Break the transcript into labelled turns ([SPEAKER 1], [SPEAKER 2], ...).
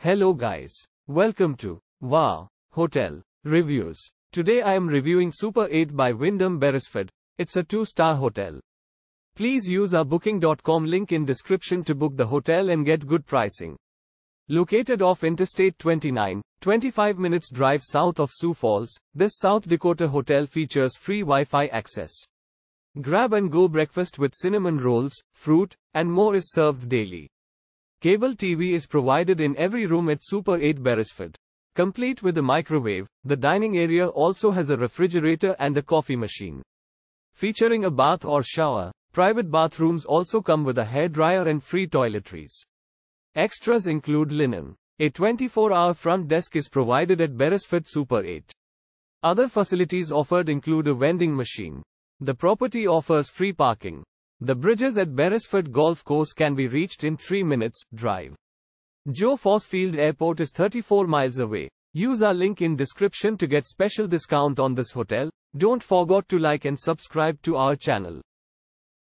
[SPEAKER 1] Hello guys. Welcome to Wow Hotel Reviews. Today I am reviewing Super 8 by Wyndham Beresford. It's a 2-star hotel. Please use our booking.com link in description to book the hotel and get good pricing. Located off Interstate 29, 25 minutes drive south of Sioux Falls, this South Dakota hotel features free Wi-Fi access. Grab and go breakfast with cinnamon rolls, fruit, and more is served daily. Cable TV is provided in every room at Super 8 Beresford. Complete with a microwave, the dining area also has a refrigerator and a coffee machine. Featuring a bath or shower, private bathrooms also come with a hairdryer and free toiletries. Extras include linen. A 24-hour front desk is provided at Beresford Super 8. Other facilities offered include a vending machine. The property offers free parking. The bridges at Beresford Golf Course can be reached in 3 minutes drive. Joe Foss Field Airport is 34 miles away. Use our link in description to get special discount on this hotel. Don't forget to like and subscribe to our channel.